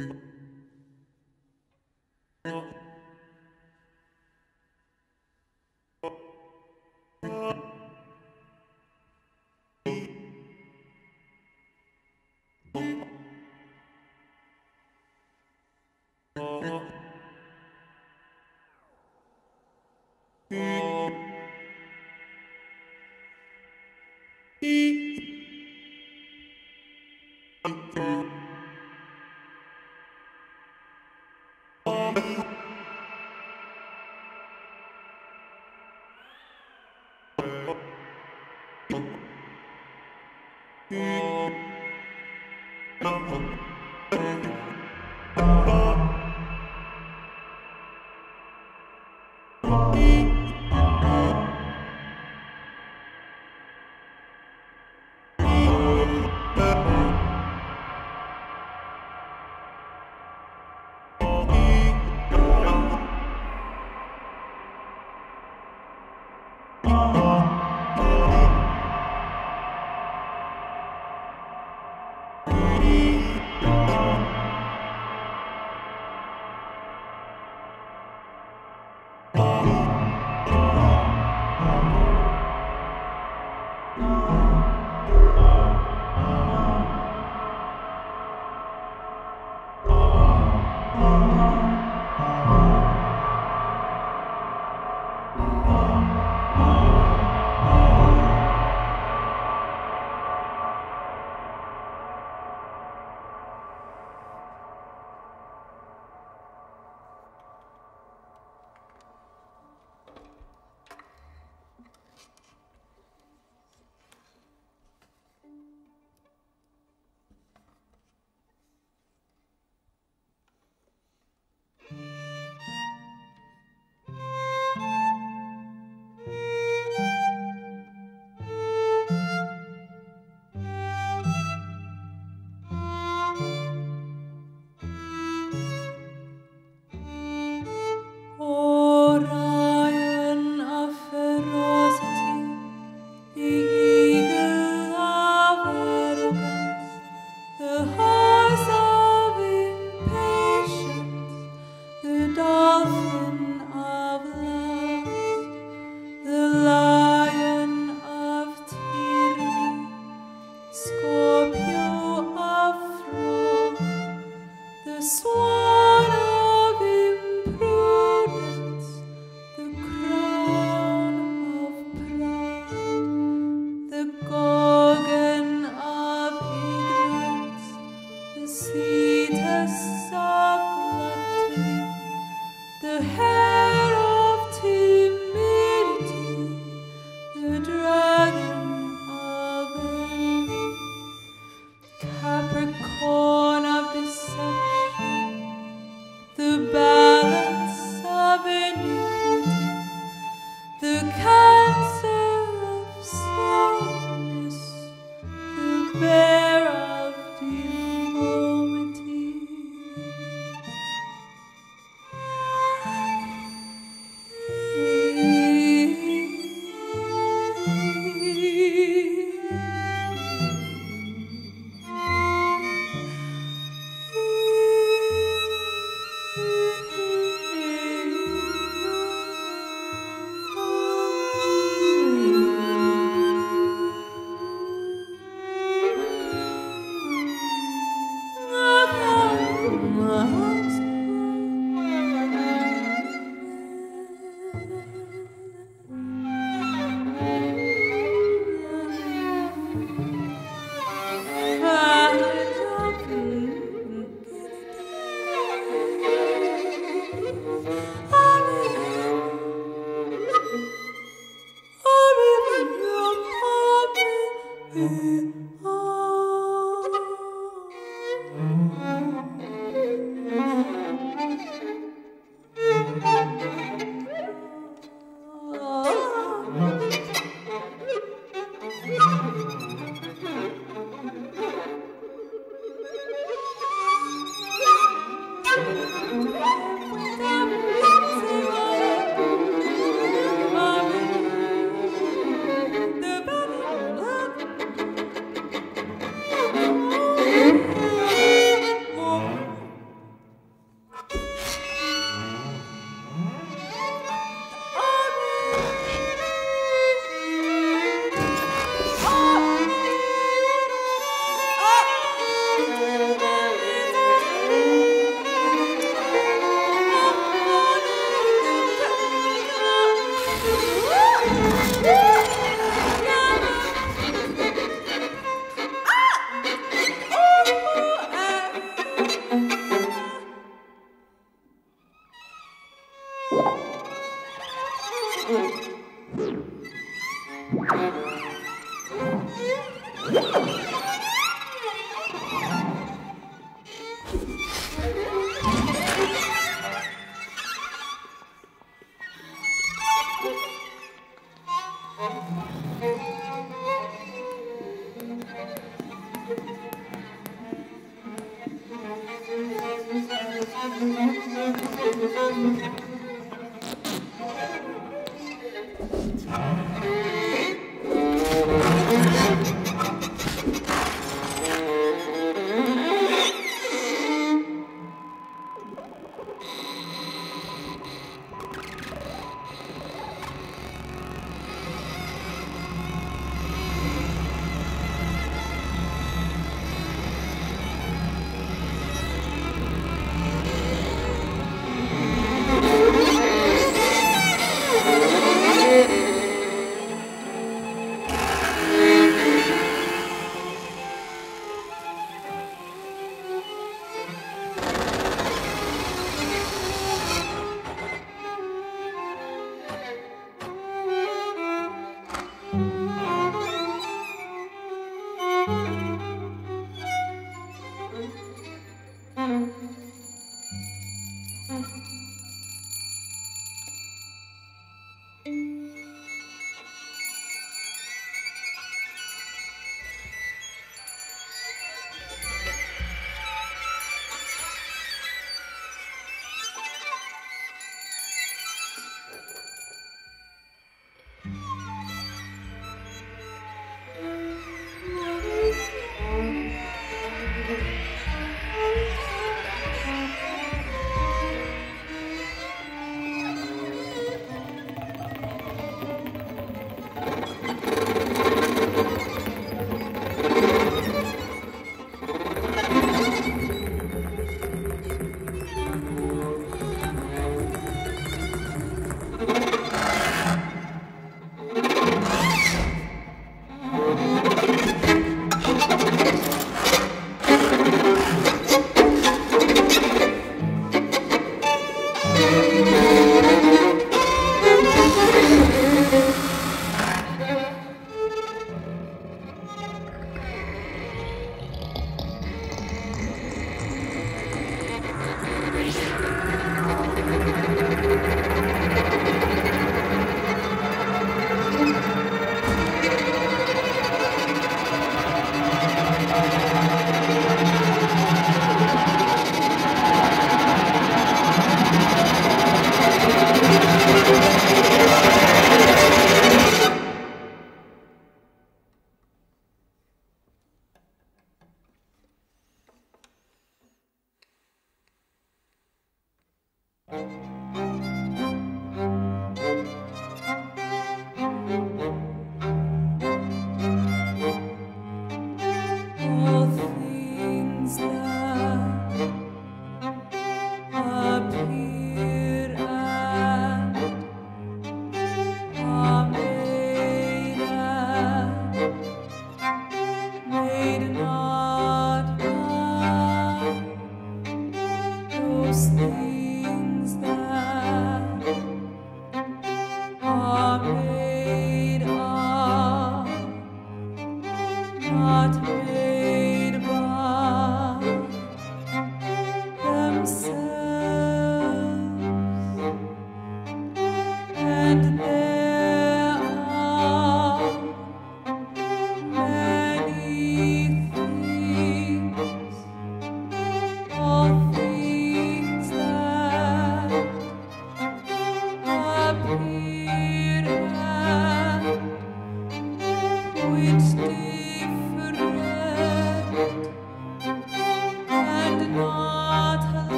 Oh.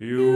You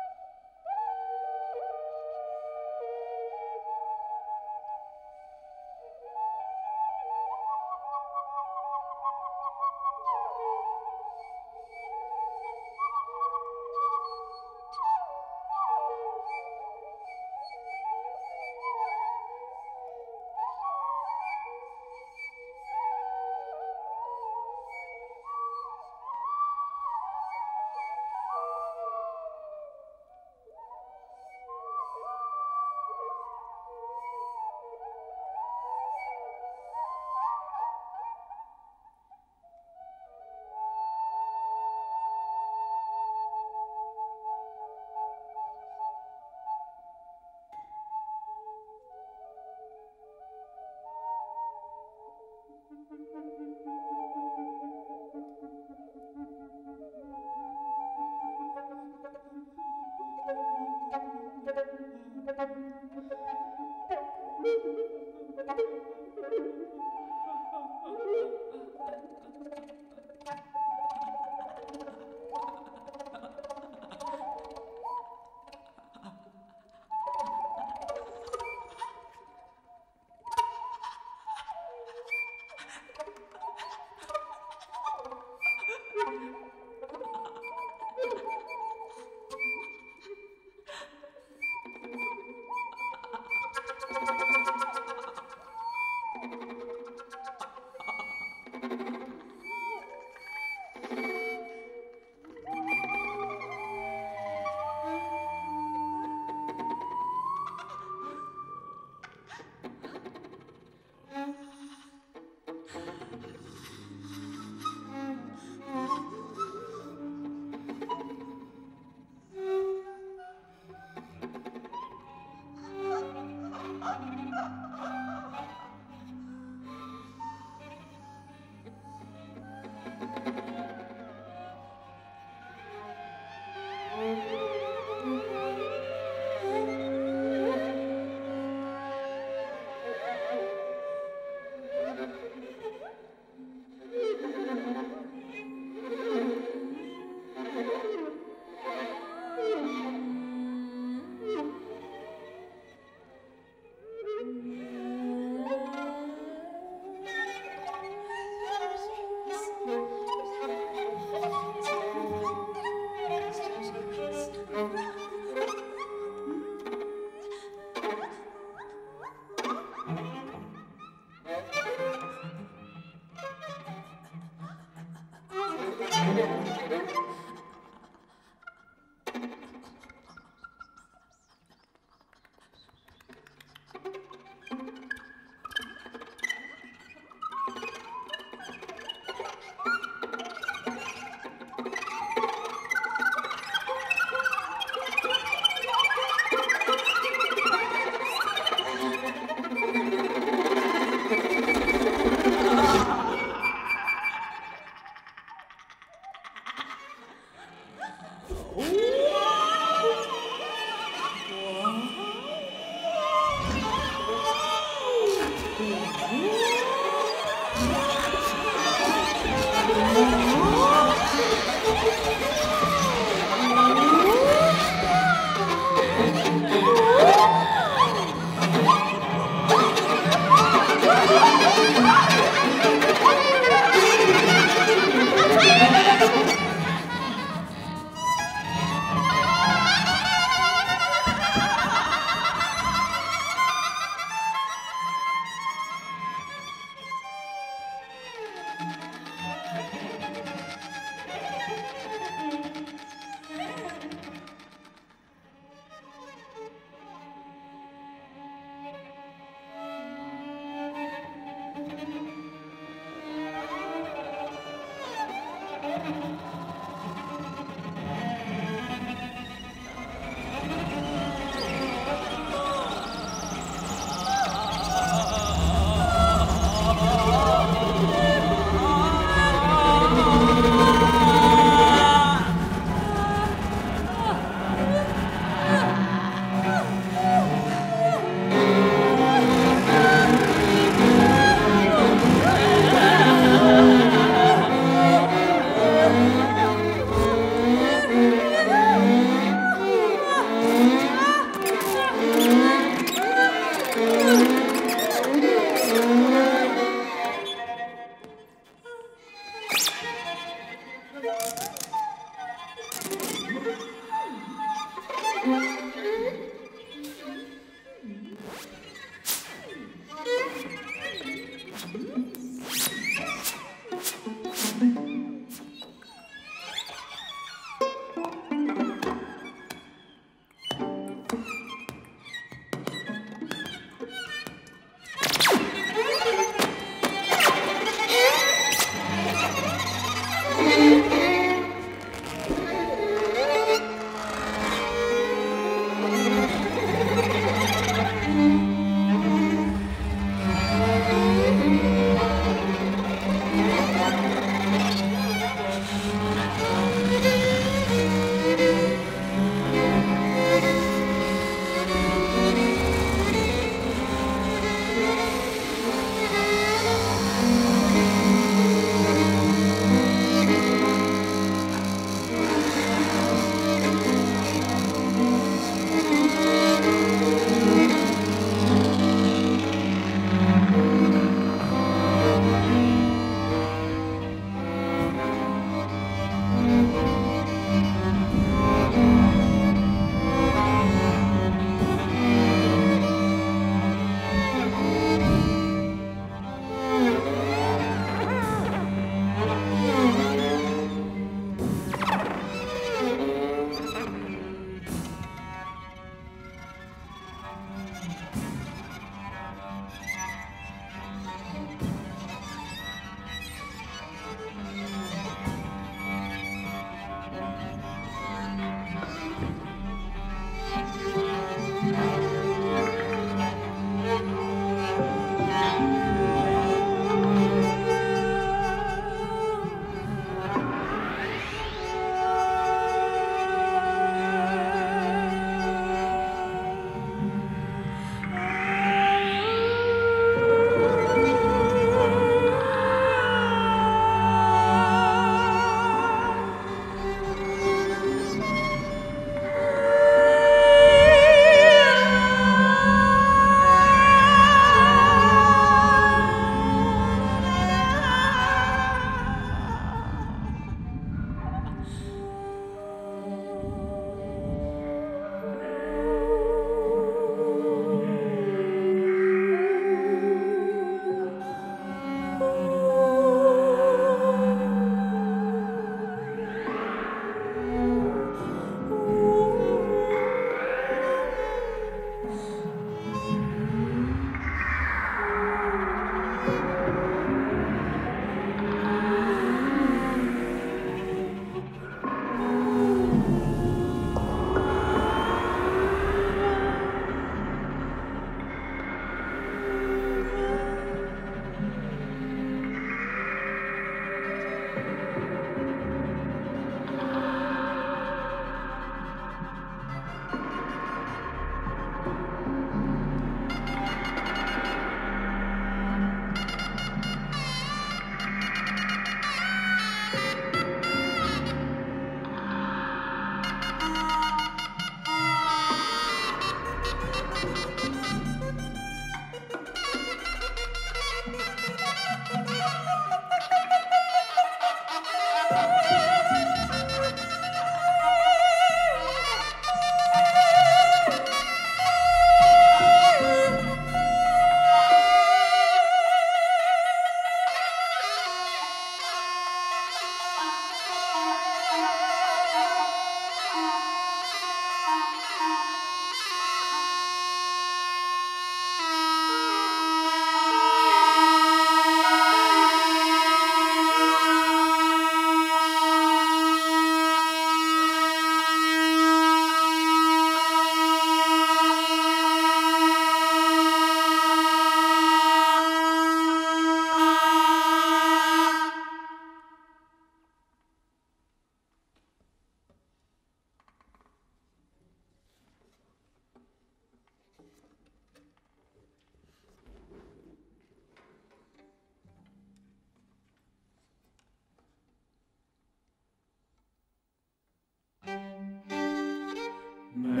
Amen.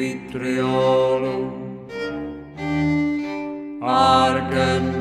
vitriolum. Arcem